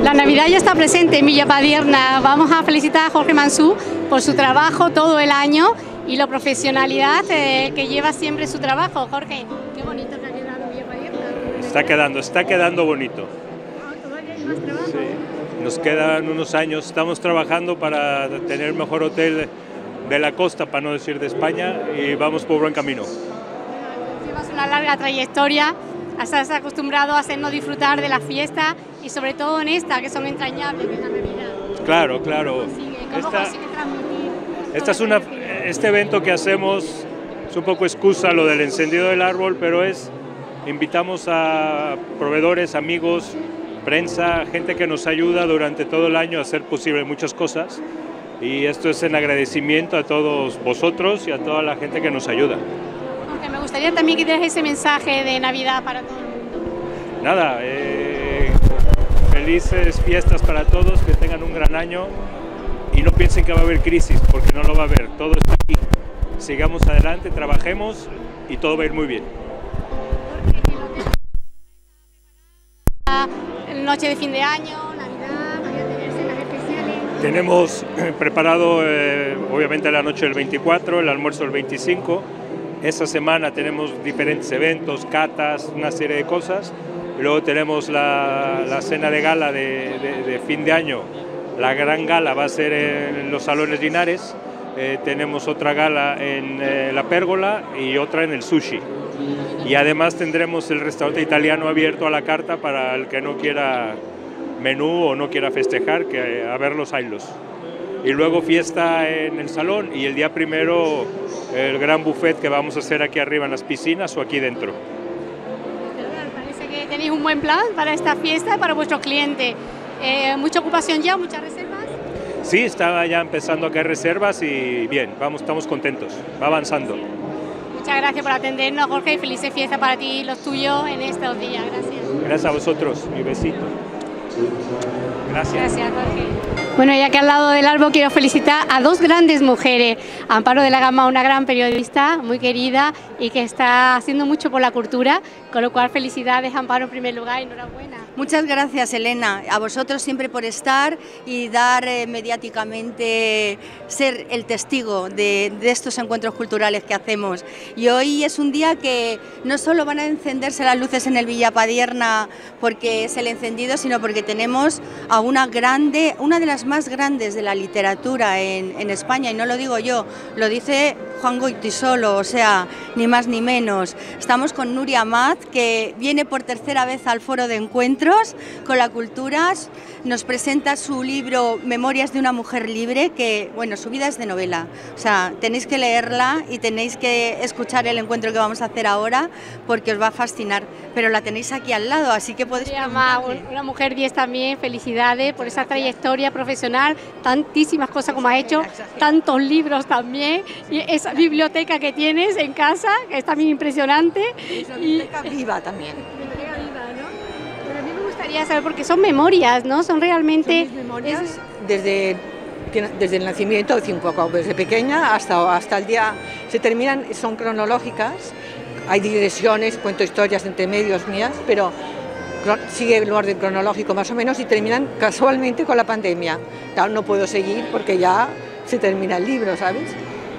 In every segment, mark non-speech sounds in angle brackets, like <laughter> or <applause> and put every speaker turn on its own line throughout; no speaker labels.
La Navidad ya está presente en Villa Padierna. Vamos a felicitar a Jorge Mansú por su trabajo todo el año y la profesionalidad eh, que lleva siempre su trabajo. Jorge, qué bonito que ha quedado Villa Padierna.
Está quedando, está quedando bonito.
Ah, todavía hay más trabajo.
Sí. Nos quedan unos años, estamos trabajando para tener el mejor hotel de la costa, para no decir de España, y vamos por buen camino.
Llevas una larga trayectoria, estás acostumbrado a hacernos disfrutar de la fiesta y sobre todo en esta, que son entrañables, que es la Navidad.
Claro, claro.
Consigue- ¿Cómo
Esta-
consigue transmitir?
Esta es una, este evento que hacemos es un poco excusa lo del encendido del árbol, pero es invitamos a proveedores, amigos, prensa, gente que nos ayuda durante todo el año a hacer posible muchas cosas. Y esto es en agradecimiento a todos vosotros y a toda la gente que nos ayuda.
Jorge, me gustaría también que dieras ese mensaje de Navidad para todo el mundo.
Nada, eh, felices fiestas para todos, que tengan un gran año y no piensen que va a haber crisis, porque no lo va a haber, todo está aquí. Sigamos adelante, trabajemos y todo va a ir muy bien.
Noche de fin de año, Navidad, vaya a tener cenas especiales.
Tenemos eh, preparado eh, obviamente la noche del 24, el almuerzo del 25. Esta semana tenemos diferentes eventos, catas, una serie de cosas. Luego tenemos la, la cena de gala de, de- de fin de año. La gran gala va a ser en los salones Linares. Eh, tenemos otra gala en eh, la pérgola y otra en el sushi. Y además tendremos el restaurante italiano abierto a la carta para el que no quiera menú o no quiera festejar, que a verlos haylos. Y luego fiesta en el salón y el día primero el gran buffet que vamos a hacer aquí arriba en las piscinas o aquí dentro.
Tenéis un buen plan para esta fiesta, para vuestros clientes. Eh, mucha ocupación ya, muchas reservas.
Sí, estaba ya empezando a caer reservas y bien, vamos, estamos contentos, va avanzando.
Muchas gracias por atendernos, Jorge, y felices fiestas para ti y los tuyos en estos días. Gracias.
Gracias a vosotros, mi besito. Gracias.
Gracias, Jorge. Bueno, ya que al lado del árbol quiero felicitar a dos grandes mujeres. Amparo de la Gama, una gran periodista, muy querida y que está haciendo mucho por la cultura, con lo cual felicidades, Amparo, en primer lugar, enhorabuena.
Muchas gracias, Elena. A vosotros siempre por estar y dar eh, mediáticamente, ser el testigo de, estos encuentros culturales que hacemos. Y hoy es un día que no solo van a encenderse las luces en el Villapadierna porque es el encendido, sino porque tenemos a una grande, una de las más grandes de la literatura en España, y no lo digo yo, lo dice Juan Goitisolo, o sea, ni más ni menos. Estamos con Nuria Maz, que viene por tercera vez al foro de encuentros con la cultura, nos presenta su libro Memorias de una mujer libre, que, bueno, su vida es de novela, o sea, tenéis que leerla y tenéis que escuchar el encuentro que vamos a hacer ahora, porque os va a fascinar, pero la tenéis aquí al lado, así que podéis... Preguntarle.
una mujer 10 también, felicidades por esa trayectoria profesional, tantísimas cosas como has hecho, tantos libros también, y esa biblioteca que tienes en casa, que es también impresionante. Y,
viva también.
Biblioteca viva, ¿no? Pero a mí me gustaría saber, porque son memorias, ¿no? Son realmente... es-
Desde, desde el nacimiento, un poco desde pequeña hasta, hasta el día, se terminan, son cronológicas, hay digresiones, cuento historias entre medios mías, pero sigue el orden cronológico más o menos y terminan casualmente con la pandemia. Claro, no puedo seguir porque ya se termina el libro, ¿sabes?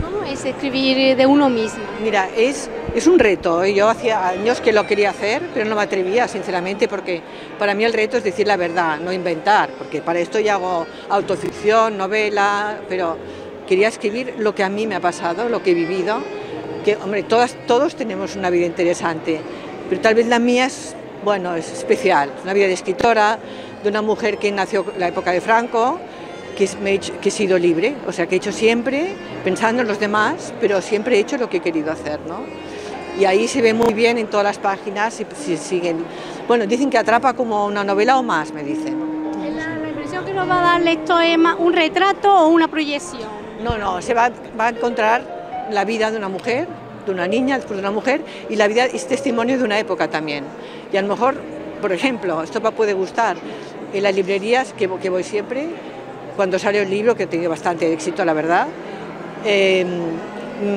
¿Cómo es escribir de uno mismo?
Mira, es, es un reto. Yo hacía años que lo quería hacer, pero no me atrevía, sinceramente, porque para mí el reto es decir la verdad, no inventar, porque para esto ya hago autoficción, novela, pero quería escribir lo que a mí me ha pasado, lo que he vivido, que, hombre, todas, todos tenemos una vida interesante, pero tal vez la mía es, bueno, es especial, una vida de escritora, de una mujer que nació en la época de Franco, que, es- he hecho- que he sido libre, o sea, que he hecho siempre pensando en los demás, pero siempre he hecho lo que he querido hacer, ¿no? Y ahí se ve muy bien en todas las páginas, si, si siguen. Bueno, dicen que atrapa como una novela o más, me dicen.
La, la impresión que nos va a dar esto es un retrato o una proyección.
No, no, se va, va a encontrar la vida de una mujer, de una niña, después de una mujer, y la vida es testimonio de una época también. Y a lo mejor, por ejemplo, esto me puede gustar, en las librerías que, vo- que voy siempre, cuando sale el libro, que tiene bastante éxito, la verdad, eh,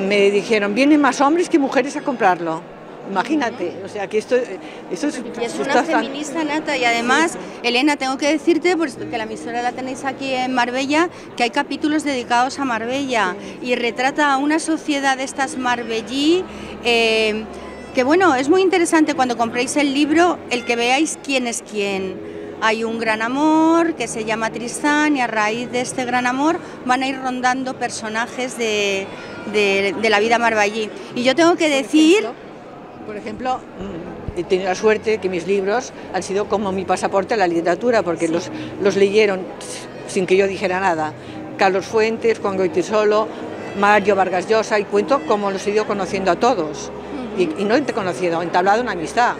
me dijeron, vienen más hombres que mujeres a comprarlo. Imagínate, o sea que esto, esto es,
y es una feminista nata y además, Elena, tengo que decirte, pues, que la emisora la tenéis aquí en Marbella, que hay capítulos dedicados a Marbella y retrata a una sociedad de estas marbellí. Eh, que bueno, es muy interesante cuando compréis el libro el que veáis quién es quién. Hay un gran amor que se llama Tristán y a raíz de este gran amor van a ir rondando personajes de, de, la vida marbellí. Y yo tengo que decir...
Por ejemplo, he tenido la suerte que mis libros han sido como mi pasaporte a la literatura, porque los, leyeron sin que yo dijera nada. Carlos Fuentes, Juan Goitisolo, Mario Vargas Llosa, y cuento como los he ido conociendo a todos. y, no he conocido, he entablado una amistad.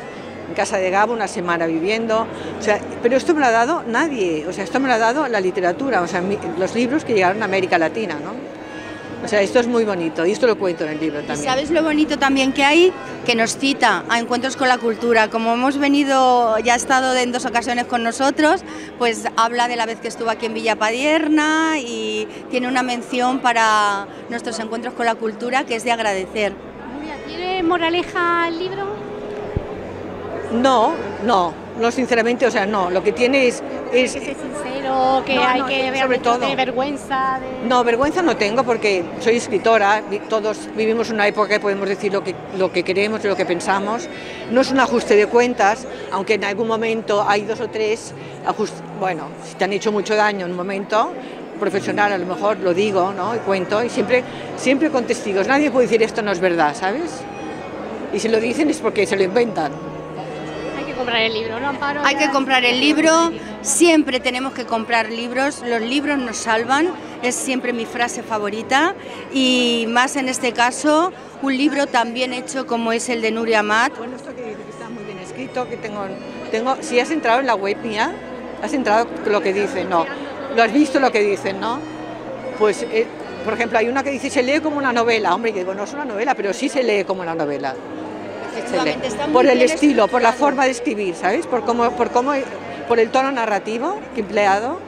En casa de Gabo una semana viviendo, o sea, pero esto me lo ha dado nadie, o sea, esto me lo ha dado la literatura, o sea, los libros que llegaron a América Latina, ¿no? O sea, esto es muy bonito y esto lo cuento en el libro también.
¿Sabes lo bonito también que hay? Que nos cita a encuentros con la cultura. Como hemos venido, ya ha estado en dos ocasiones con nosotros, pues habla de la vez que estuvo aquí en Villa Padierna y tiene una mención para nuestros encuentros con la cultura que es de agradecer.
¿Tiene moraleja el libro?
No, no, no sinceramente, o sea, no, lo que tiene es...
es que sincero, que hay que ver sobre todo. vergüenza.
No, vergüenza no tengo porque soy escritora, todos vivimos una época que podemos decir lo que, lo que queremos y lo que pensamos. No es un ajuste de cuentas, aunque en algún momento hay dos o tres, bueno, si te han hecho mucho daño en un momento, profesional a lo mejor lo digo, ¿no? Y cuento, y siempre, siempre con testigos. Nadie puede decir esto no es verdad, ¿sabes? Y si lo dicen es porque se lo inventan
comprar el libro, ¿no, Amparo?
Hay que comprar el libro, siempre tenemos que comprar libros, los libros nos salvan, es siempre mi frase favorita. Y más en este caso, un libro tan bien hecho como es el de Nuria Mat.
Bueno, esto que dice que está muy bien escrito, que tengo, tengo, si has entrado en la web mía, has entrado lo que dice, no, lo has visto lo que dicen, ¿no? Pues, eh, por ejemplo, hay una que dice se lee como una novela, hombre, que digo, no es una novela, pero sí se lee como una novela por el estilo, por la forma de escribir, ¿sabes? Por cómo, por cómo, por el tono narrativo que empleado.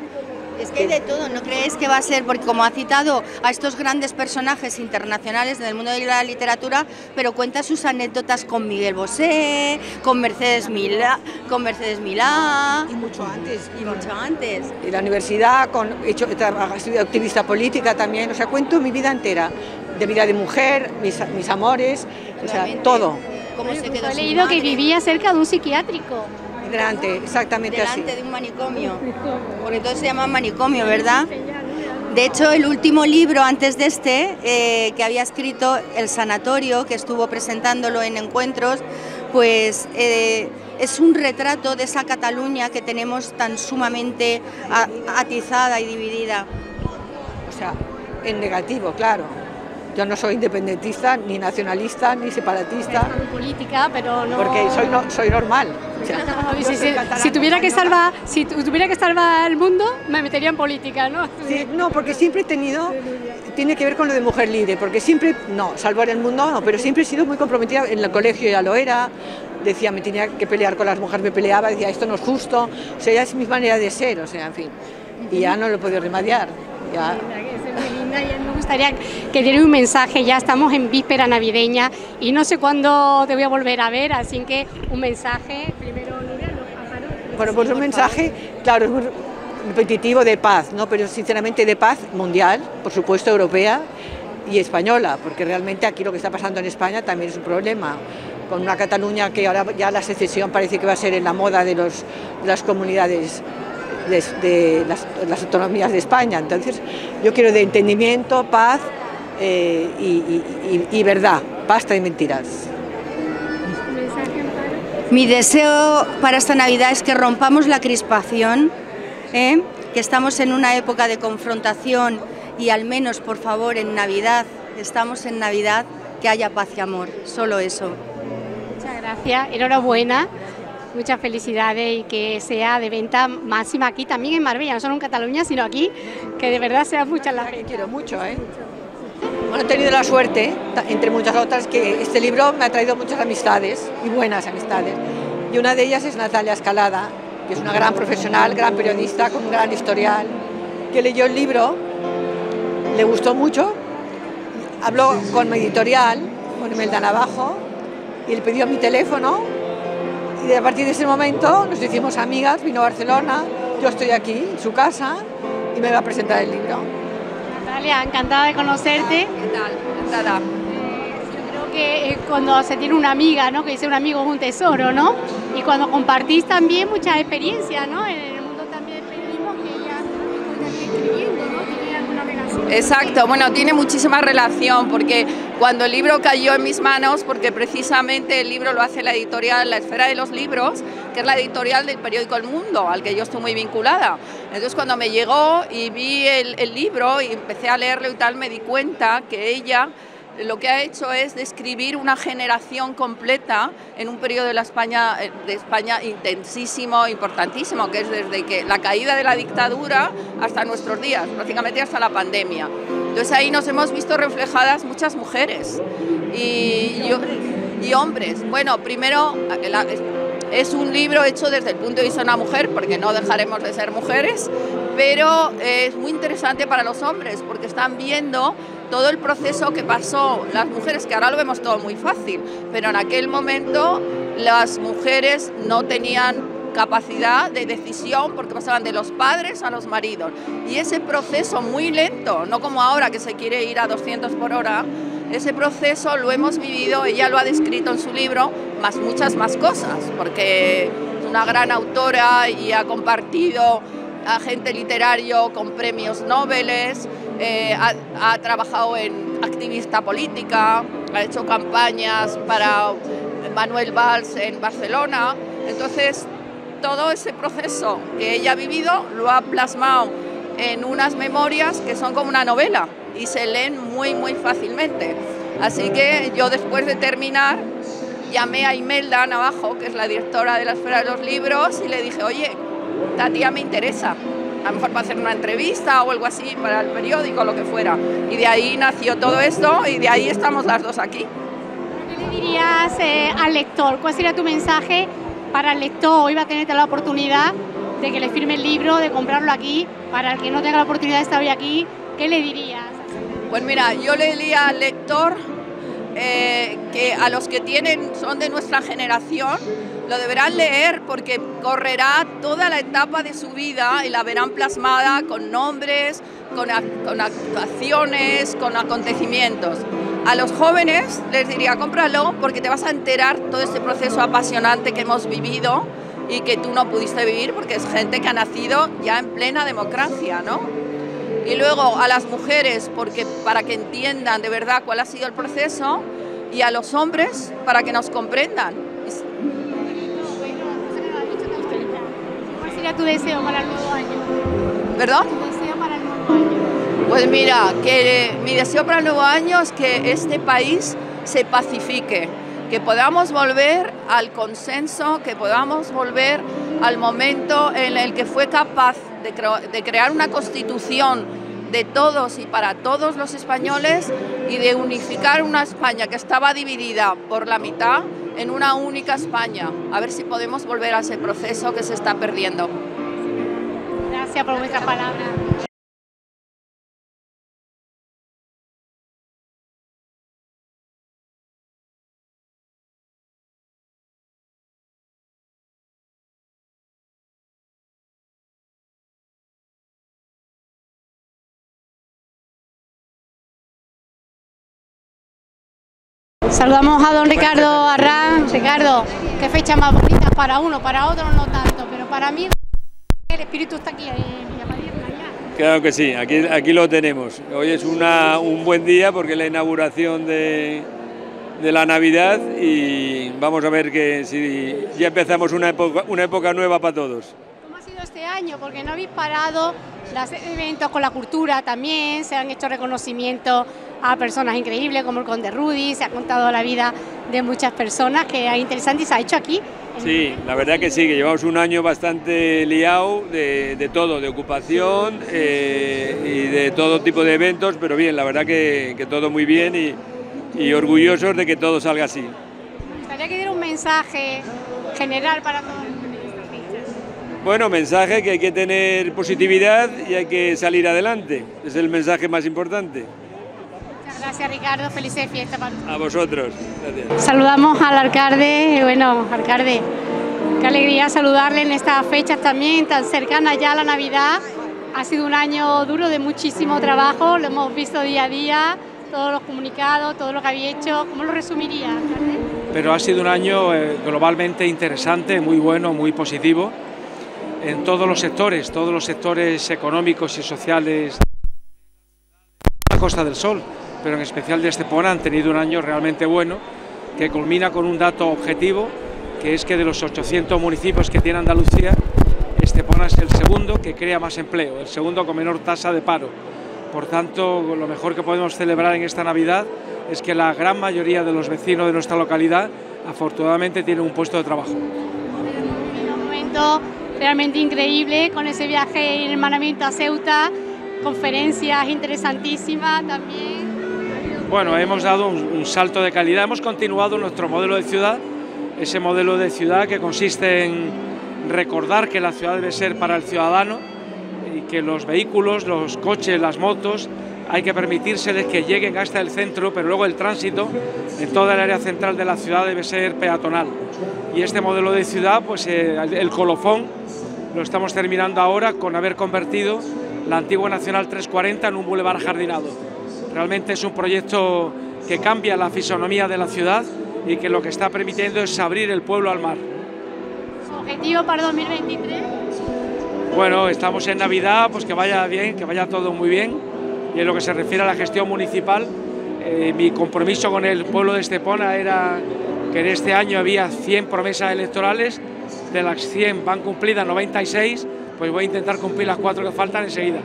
Es que hay de todo, ¿no crees que va a ser? Porque como ha citado a estos grandes personajes internacionales del mundo de la literatura, pero cuenta sus anécdotas con Miguel Bosé, con Mercedes Milá, con Mercedes Milá.
Y mucho antes.
Y mucho antes.
Y la universidad, con, he hecho, he activista política también, o sea, cuento mi vida entera, de vida de mujer, mis, mis amores, o sea, todo
He leído que vivía cerca de un psiquiátrico.
Delante, exactamente
así. Delante de un manicomio. Porque todo se llama manicomio, ¿verdad? De hecho, el último libro antes de este, eh, que había escrito El Sanatorio, que estuvo presentándolo en encuentros, pues eh, es un retrato de esa Cataluña que tenemos tan sumamente atizada y dividida.
O sea, en negativo, claro. Yo no soy independentista, ni nacionalista, ni separatista.
política, pero no.
Porque soy, soy normal. <laughs>
si, tuviera que salvar, si tuviera que salvar el mundo, me metería en política, ¿no?
no, porque siempre he tenido, tiene que ver con lo de mujer libre, porque siempre, no, salvar el mundo no, pero siempre he sido muy comprometida, en el colegio ya lo era, decía, me tenía que pelear con las mujeres, me peleaba, decía, esto no es justo, o sea, ya es mi manera de ser, o sea, en fin, y ya no lo he podido remediar. Ya
gustaría que diera un mensaje, ya estamos en víspera navideña y no sé cuándo te voy a volver a ver, así que un mensaje, primero
Bueno, pues un mensaje, claro, es repetitivo de paz, ¿no? pero sinceramente de paz mundial, por supuesto europea y española, porque realmente aquí lo que está pasando en España también es un problema con una Cataluña que ahora ya la secesión parece que va a ser en la moda de, los, de las comunidades de, las, autonomías de España. Entonces, yo quiero de entendimiento, paz eh, y, verdad, basta de mentiras.
Mi deseo para esta Navidad es que rompamos la crispación, ¿eh? que estamos en una época de confrontación y al menos, por favor, en Navidad, estamos en Navidad, que haya paz y amor, solo eso.
Muchas gracias, enhorabuena muchas felicidades y que sea de venta máxima aquí también en Marbella, no solo en Cataluña, sino aquí, que de verdad sea muchas las
Quiero mucho, ¿eh? Bueno, he tenido la suerte, entre muchas otras, que este libro me ha traído muchas amistades y buenas amistades. Y una de ellas es Natalia Escalada, que es una gran profesional, gran periodista, con un gran historial, que leyó el libro, le gustó mucho, habló con mi editorial, con Imelda Navajo, y le pidió mi teléfono y a partir de ese momento nos hicimos amigas, vino a Barcelona, yo estoy aquí, en su casa, y me va a presentar el libro.
Natalia, encantada de conocerte.
¿Qué tal? Encantada.
Yo creo que eh, cuando se tiene una amiga, ¿no? Que dice un amigo es un tesoro, ¿no? Y cuando compartís también muchas experiencias, ¿no?
Exacto, bueno, tiene muchísima relación porque cuando el libro cayó en mis manos, porque precisamente el libro lo hace la editorial La Esfera de los Libros, que es la editorial del periódico El Mundo, al que yo estoy muy vinculada. Entonces cuando me llegó y vi el, libro y empecé a leerlo y tal, me di cuenta que ella lo que ha hecho es describir una generación completa en un periodo de la España, eh, de España intensísimo, importantísimo, que es desde que la caída de la dictadura hasta nuestros días, prácticamente hasta la pandemia. Entonces ahí nos hemos visto reflejadas muchas mujeres y, y hombres. Bueno, primero eh, la- es un libro hecho desde el punto de vista de una mujer, porque no dejaremos de ser mujeres, pero es muy interesante para los hombres, porque están viendo todo el proceso que pasó las mujeres, que ahora lo vemos todo muy fácil, pero en aquel momento las mujeres no tenían capacidad de decisión porque pasaban de los padres a los maridos. Y ese proceso muy lento, no como ahora que se quiere ir a 200 por hora, ese proceso lo hemos vivido, ella lo ha descrito en su libro, más muchas más cosas, porque es una gran autora y ha compartido agente literario con premios Nobel, eh, ha, ha trabajado en activista política, ha hecho campañas para Manuel Valls en Barcelona. Entonces, todo ese proceso que ella ha vivido lo ha plasmado en unas memorias que son como una novela y se leen muy, muy fácilmente. Así que yo después de terminar llamé a Imelda Navajo, que es la directora de la Esfera de los Libros, y le dije, oye, esta tía me interesa, a lo mejor para hacer una entrevista o algo así para el periódico, lo que fuera. Y de ahí nació todo esto y de ahí estamos las dos aquí.
¿Qué le dirías eh, al lector? ¿Cuál sería tu mensaje para el lector? Hoy va a tener la oportunidad de que le firme el libro, de comprarlo aquí. Para el que no tenga la oportunidad de estar hoy aquí, ¿qué le dirías?
Pues mira, yo le diría al lector eh, que a los que tienen, son de nuestra generación, lo deberán leer porque correrá toda la etapa de su vida y la verán plasmada con nombres, con, con actuaciones, con acontecimientos. A los jóvenes les diría, cómpralo porque te vas a enterar todo este proceso apasionante que hemos vivido y que tú no pudiste vivir porque es gente que ha nacido ya en plena democracia, ¿no? Y luego a las mujeres, porque para que entiendan de verdad cuál ha sido el proceso, y a los hombres para que nos comprendan.
Sería tu deseo para el nuevo año?
¿Perdón?
Tu deseo para el nuevo año.
Pues mira, que mi deseo para el nuevo año es que este país se pacifique, que podamos volver al consenso, que podamos volver al momento en el que fue capaz de, de crear una constitución de todos y para todos los españoles y de unificar una España que estaba dividida por la mitad en una única España. A ver si podemos volver a ese proceso que se está perdiendo.
Gracias por vuestra palabra. Saludamos a don Ricardo Arrán. Ricardo, qué fecha más bonita para uno, para otro no tanto, pero para mí el espíritu está aquí en Villamadierna ya.
Claro que sí, aquí, aquí lo tenemos. Hoy es una, un buen día porque es la inauguración de, de la Navidad y vamos a ver que si ya empezamos una época, una época nueva para todos.
¿Cómo ha sido este año? Porque no habéis parado los eventos con la cultura también, se han hecho reconocimientos a personas increíbles como el Conde Rudy, se ha contado la vida de muchas personas que es interesante y se ha hecho aquí.
Sí, la verdad que sí, que llevamos un año bastante liado de, de todo, de ocupación eh, y de todo tipo de eventos, pero bien, la verdad que, que todo muy bien y, y orgullosos de que todo salga así.
Me gustaría que diera un mensaje general para todo el mundo en esta fecha.
Bueno, mensaje que hay que tener positividad y hay que salir adelante. Es el mensaje más importante.
Gracias Ricardo, felices fiestas para
A vosotros. Gracias.
Saludamos al alcalde, bueno, alcalde, qué alegría saludarle en estas fechas también tan cercanas ya a la Navidad. Ha sido un año duro de muchísimo trabajo, lo hemos visto día a día, todos los comunicados, todo lo que había hecho. ¿Cómo lo resumiría, alcalde?
Pero ha sido un año eh, globalmente interesante, muy bueno, muy positivo en todos los sectores, todos los sectores económicos y sociales de la Costa del Sol, pero en especial de Estepona han tenido un año realmente bueno que culmina con un dato objetivo, que es que de los 800 municipios que tiene Andalucía, Estepona es el segundo que crea más empleo, el segundo con menor tasa de paro. Por tanto, lo mejor que podemos celebrar en esta Navidad es que la gran mayoría de los vecinos de nuestra localidad afortunadamente tienen un puesto de trabajo.
Un momento realmente increíble con ese viaje en hermanamiento a Ceuta, conferencias interesantísimas también.
Bueno, hemos dado un, salto de calidad, hemos continuado nuestro modelo de ciudad, ese modelo de ciudad que consiste en recordar que la ciudad debe ser para el ciudadano y que los vehículos, los coches, las motos, hay que permitírseles que lleguen hasta el centro, pero luego el tránsito en toda el área central de la ciudad debe ser peatonal. Y este modelo de ciudad, pues eh, el colofón, lo estamos terminando ahora con haber convertido la antigua Nacional 340 en un bulevar jardinado. Realmente es un proyecto que cambia la fisonomía de la ciudad y que lo que está permitiendo es abrir el pueblo al mar.
¿Su objetivo para 2023?
Bueno, estamos en Navidad, pues que vaya bien, que vaya todo muy bien. Y en lo que se refiere a la gestión municipal, eh, mi compromiso con el pueblo de Estepona era que en este año había 100 promesas electorales, de las 100 van cumplidas 96, pues voy a intentar cumplir las cuatro que faltan enseguida.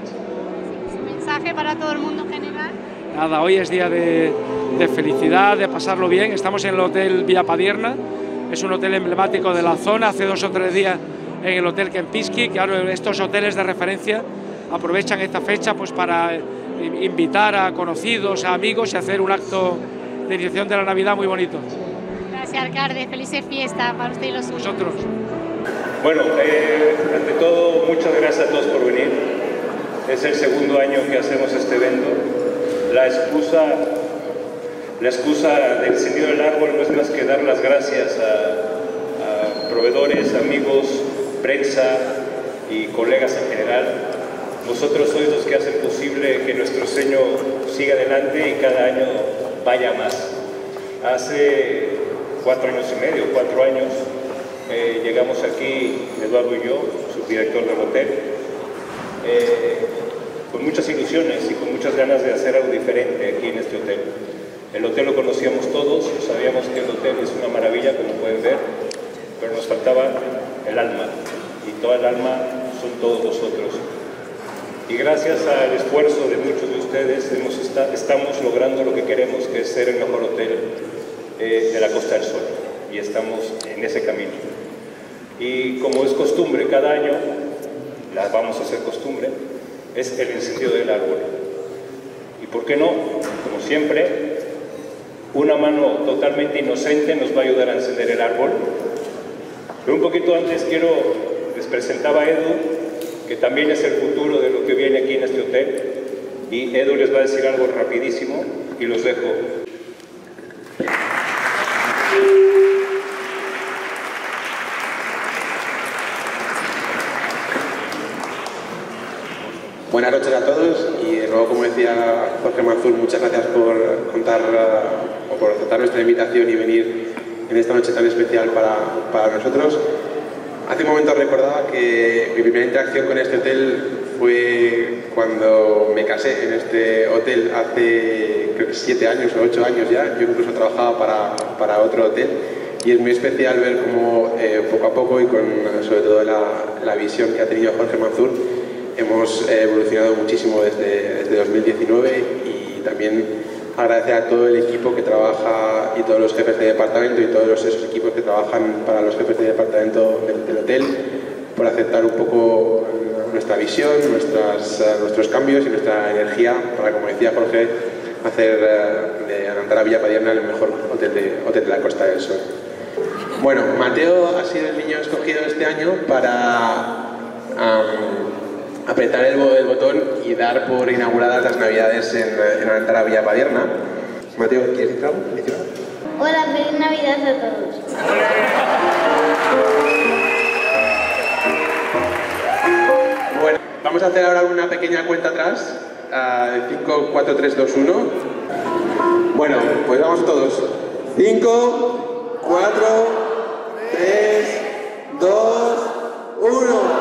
¿Su mensaje para todo el mundo en general?
Nada, hoy es día de, de felicidad, de pasarlo bien. Estamos en el Hotel Villa Padierna, es un hotel emblemático de la zona, hace dos o tres días en el Hotel Kempinski, que ahora estos hoteles de referencia aprovechan esta fecha pues para invitar a conocidos, a amigos y hacer un acto de iniciación de la Navidad muy bonito.
Gracias, alcalde. Felices fiestas para usted y los suyos.
Nosotros.
Bueno, eh, ante todo, muchas gracias a todos por venir. Es el segundo año que hacemos este evento. La excusa, la excusa del encendido del árbol no es más que dar las gracias a, a proveedores, amigos, prensa y colegas en general vosotros sois los que hacen posible que nuestro sueño siga adelante y cada año vaya más. Hace cuatro años y medio, cuatro años, eh, llegamos aquí, Eduardo y yo, subdirector del hotel, eh, con muchas ilusiones y con muchas ganas de hacer algo diferente aquí en este hotel. El hotel lo conocíamos todos, sabíamos que el hotel es una maravilla, como pueden ver, pero nos faltaba el alma, y toda el alma son todos nosotros y gracias al esfuerzo de muchos de ustedes hemos está, estamos logrando lo que queremos, que es ser el mejor hotel eh, de la Costa del Sol. Y estamos en ese camino. Y como es costumbre cada año, la vamos a hacer costumbre, es el encendido del árbol. Y por qué no, como siempre, una mano totalmente inocente nos va a ayudar a encender el árbol. Pero un poquito antes quiero, les presentaba a Edu, que también es el futuro de lo que viene aquí en este hotel. Y Edu les va a decir algo rapidísimo y los dejo.
Buenas noches a todos y de nuevo, como decía Jorge Manzur, muchas gracias por contar o por aceptar nuestra invitación y venir en esta noche tan especial para, para nosotros. Hace un momento recordaba que mi primera interacción con este hotel fue cuando me casé en este hotel hace creo que siete años o ocho años ya. Yo incluso trabajaba para, para otro hotel y es muy especial ver cómo eh, poco a poco y con sobre todo la, la, visión que ha tenido Jorge Manzur hemos evolucionado muchísimo desde, desde 2019 y también agradecer a todo el equipo que trabaja y todos los jefes de departamento y todos esos equipos que trabajan para los jefes de departamento del, hotel por aceptar un poco nuestra visión, uh, nuestros cambios y nuestra energía para, como decía Jorge, hacer uh, de Anantara Villa Padierna el mejor hotel de, hotel de la Costa del Sol. Bueno, Mateo ha sido el niño escogido este año para apretar el, botón y dar por inauguradas las Navidades en, en Alantara Villa Padierna. Mateo, ¿quieres decir algo?
Hola, feliz Navidad a todos.
Bueno, vamos a hacer ahora una pequeña cuenta atrás. 5, 4, 3, 2, 1. Bueno, pues vamos todos. 5, 4, 3, 2, 1.